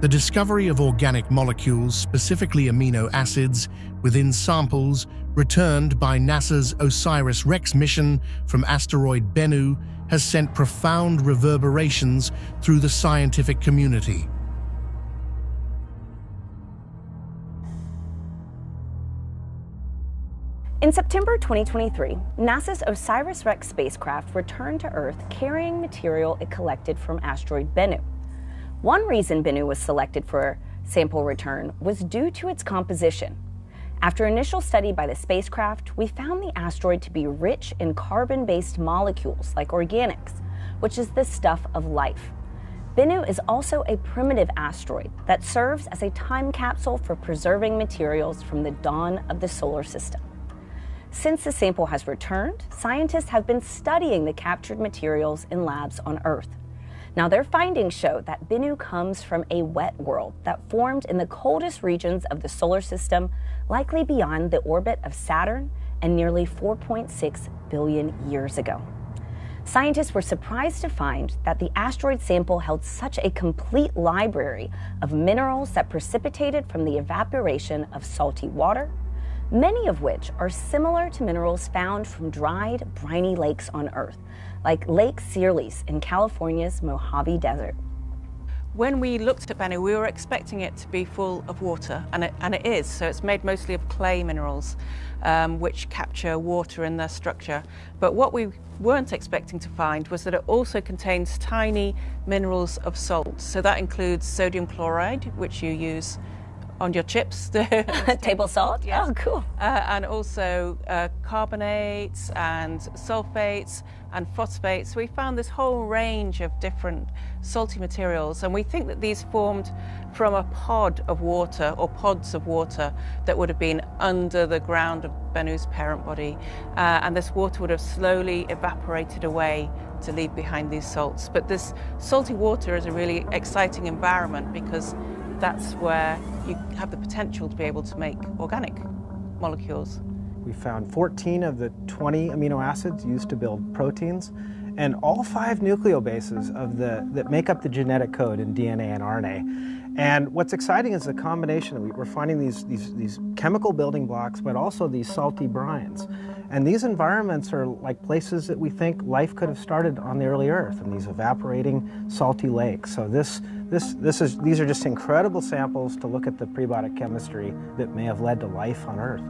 The discovery of organic molecules, specifically amino acids, within samples returned by NASA's OSIRIS-REx mission from asteroid Bennu has sent profound reverberations through the scientific community. In September 2023, NASA's OSIRIS-REx spacecraft returned to Earth carrying material it collected from asteroid Bennu. One reason Bennu was selected for sample return was due to its composition. After initial study by the spacecraft, we found the asteroid to be rich in carbon-based molecules like organics, which is the stuff of life. Bennu is also a primitive asteroid that serves as a time capsule for preserving materials from the dawn of the solar system. Since the sample has returned, scientists have been studying the captured materials in labs on Earth. Now, their findings show that Bennu comes from a wet world that formed in the coldest regions of the solar system, likely beyond the orbit of Saturn and nearly 4.6 billion years ago. Scientists were surprised to find that the asteroid sample held such a complete library of minerals that precipitated from the evaporation of salty water, many of which are similar to minerals found from dried, briny lakes on Earth, like Lake Searles in California's Mojave Desert. When we looked at Bennu, we were expecting it to be full of water, and it, and it is. So it's made mostly of clay minerals, um, which capture water in their structure. But what we weren't expecting to find was that it also contains tiny minerals of salt. So that includes sodium chloride, which you use on your chips. Table salt? Yes. Oh, cool. Uh, and also uh, carbonates and sulfates and phosphates. So we found this whole range of different salty materials, and we think that these formed from a pod of water or pods of water that would have been under the ground of Bennu's parent body. Uh, and this water would have slowly evaporated away to leave behind these salts. But this salty water is a really exciting environment because that's where you have the potential to be able to make organic molecules. We found 14 of the 20 amino acids used to build proteins and all five nucleobases of the, that make up the genetic code in DNA and RNA. And what's exciting is the combination. We're finding these, these, these chemical building blocks, but also these salty brines. And these environments are like places that we think life could have started on the early Earth, in these evaporating salty lakes. So this, this, this is, these are just incredible samples to look at the prebiotic chemistry that may have led to life on Earth.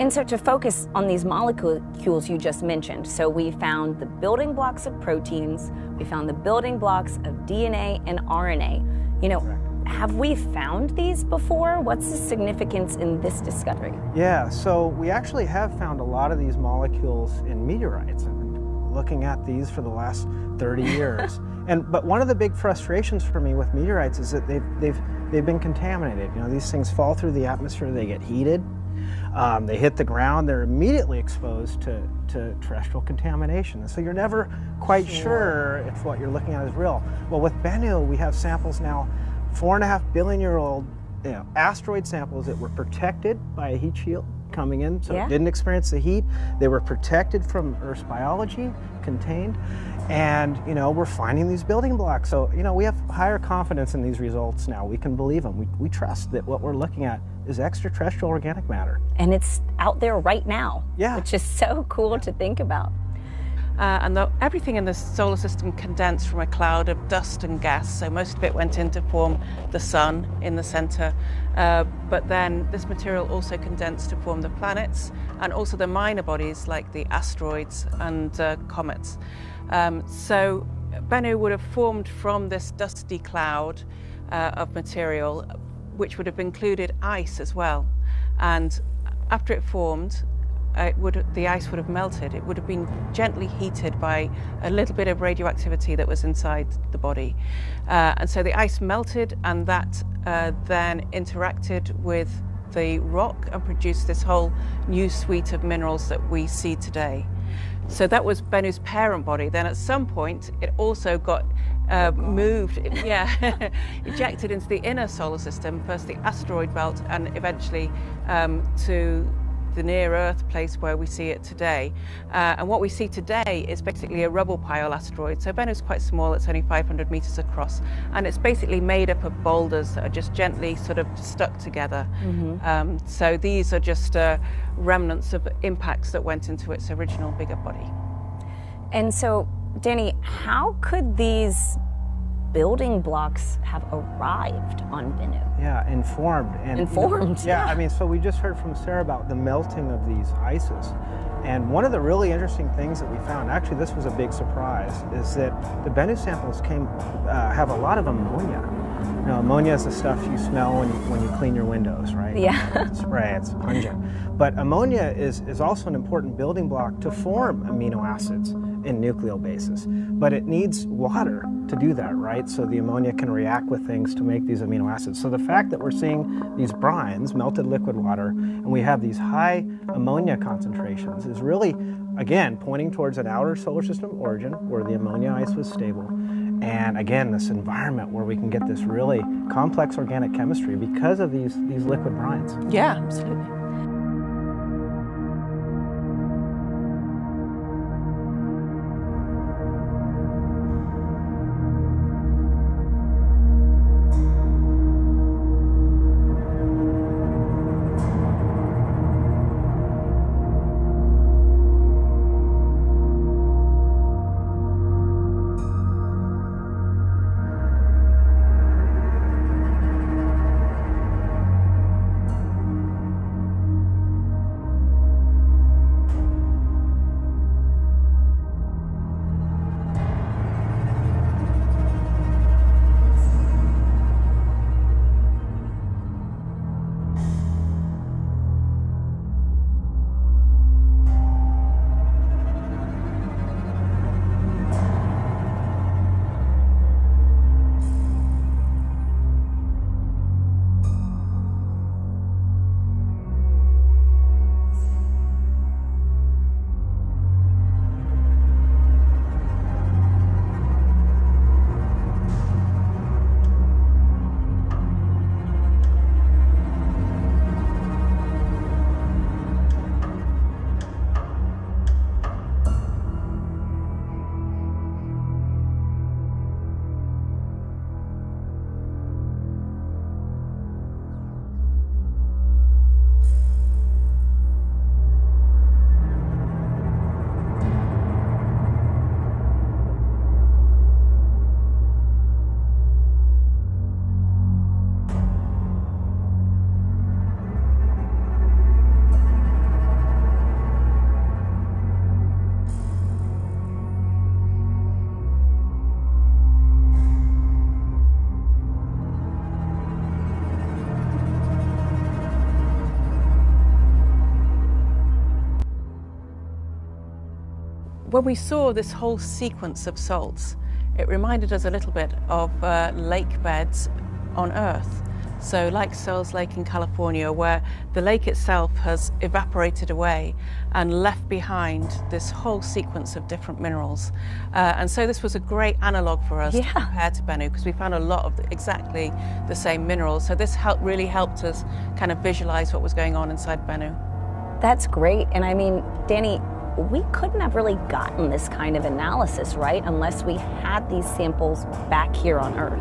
And so to focus on these molecules you just mentioned, so we found the building blocks of proteins, we found the building blocks of DNA and RNA. You know, have we found these before? What's the significance in this discovery? Yeah, so we actually have found a lot of these molecules in meteorites. Looking at these for the last 30 years. and but one of the big frustrations for me with meteorites is that they've they've they've been contaminated. You know, these things fall through the atmosphere, they get heated, um, they hit the ground, they're immediately exposed to, to terrestrial contamination. And so you're never quite sure. sure if what you're looking at is real. Well, with Bennu, we have samples now, four and a half billion year old you know, asteroid samples that were protected by a heat shield coming in, so yeah. didn't experience the heat. They were protected from Earth's biology, contained, and you know we're finding these building blocks. So you know we have higher confidence in these results now. We can believe them. We, we trust that what we're looking at is extraterrestrial organic matter. And it's out there right now. Yeah. Which is so cool yeah. to think about. Uh, and the, everything in the solar system condensed from a cloud of dust and gas. So most of it went in to form the sun in the center. Uh, but then this material also condensed to form the planets and also the minor bodies like the asteroids and uh, comets. Um, so Bennu would have formed from this dusty cloud uh, of material which would have included ice as well. And after it formed, it would, the ice would have melted. It would have been gently heated by a little bit of radioactivity that was inside the body. Uh, and so the ice melted and that uh, then interacted with the rock and produced this whole new suite of minerals that we see today. So that was Bennu's parent body. Then at some point, it also got uh, moved, yeah, ejected into the inner solar system, first the asteroid belt, and eventually um, to the near Earth place where we see it today. Uh, and what we see today is basically a rubble pile asteroid. So Bennu's quite small, it's only 500 meters across, and it's basically made up of boulders that are just gently sort of stuck together. Mm-hmm. Um, so these are just uh, remnants of impacts that went into its original bigger body. And so, Danny, how could these building blocks have arrived on Bennu? Yeah, informed. And, informed. yeah, yeah, I mean, so we just heard from Sarah about the melting of these ices. And one of the really interesting things that we found, actually this was a big surprise, is that the Bennu samples came uh, have a lot of ammonia. You know, ammonia is the stuff you smell when you, when you clean your windows, right? Yeah. Spray, it's pungent. But ammonia is, is also an important building block to form amino acids in nucleobases. But it needs water to do that, right? So the ammonia can react with things to make these amino acids. So the fact that we're seeing these brines, melted liquid water, and we have these high ammonia concentrations is really, again, pointing towards an outer solar system origin where the ammonia ice was stable and again this environment where we can get this really complex organic chemistry because of these these liquid brines. Yeah, absolutely. When we saw this whole sequence of salts, it reminded us a little bit of uh, lake beds on Earth. So like Searles Lake in California, where the lake itself has evaporated away and left behind this whole sequence of different minerals. Uh, and so this was a great analog for us yeah. to compare to Bennu because we found a lot of the, exactly the same minerals. So this helped, really helped us kind of visualize what was going on inside Bennu. That's great. And I mean, Danny, we couldn't have really gotten this kind of analysis, right, unless we had these samples back here on Earth.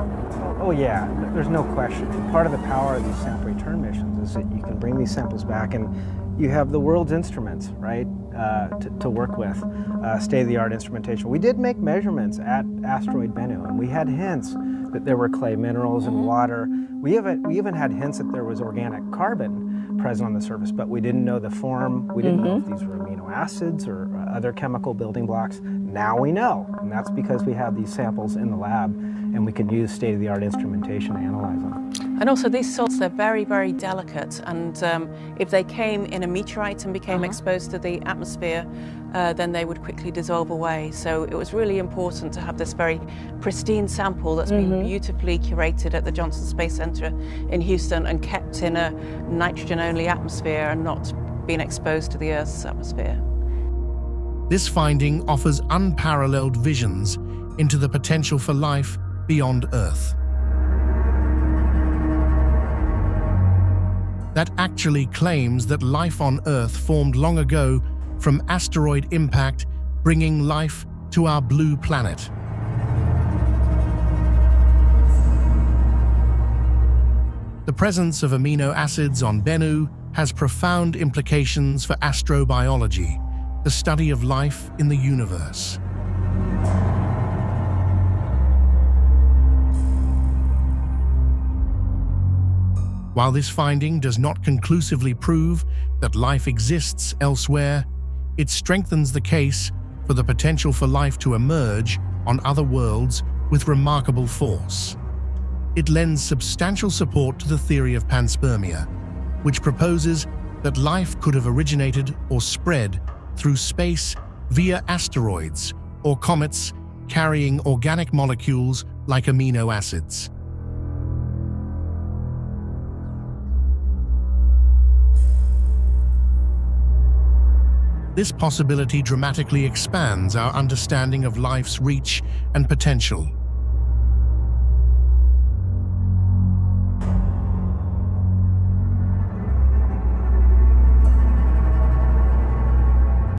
Oh, yeah, there's no question. Part of the power of these sample return missions is that you can bring these samples back and you have the world's instruments, right, uh, to, to, work with, uh, state-of-the-art instrumentation. We did make measurements at asteroid Bennu, and we had hints that there were clay minerals and mm-hmm. water. We even, we even had hints that there was organic carbon present on the surface, but we didn't know the form. We didn't mm-hmm. know if mm-hmm. these were amino acids or uh, other chemical building blocks. Now we know, and that's because we have these samples in the lab and we can use state-of-the-art instrumentation to analyze them. And also these salts, they're very, very delicate, and um, if they came in a meteorite and became uh -huh. exposed to the atmosphere, uh, then they would quickly dissolve away. So it was really important to have this very pristine sample that's mm -hmm. been mm-hmm. beautifully curated at the Johnson Space Center in Houston and kept in a nitrogen-only atmosphere and not being exposed to the Earth's atmosphere. This finding offers unparalleled visions into the potential for life beyond Earth. that actually claims that life on Earth formed long ago from asteroid impact, bringing life to our blue planet. The presence of amino acids on Bennu has profound implications for astrobiology, the study of life in the universe. While this finding does not conclusively prove that life exists elsewhere, it strengthens the case for the potential for life to emerge on other worlds with remarkable force. It lends substantial support to the theory of panspermia, which proposes that life could have originated or spread through space via asteroids or comets carrying organic molecules like amino acids. This possibility dramatically expands our understanding of life's reach and potential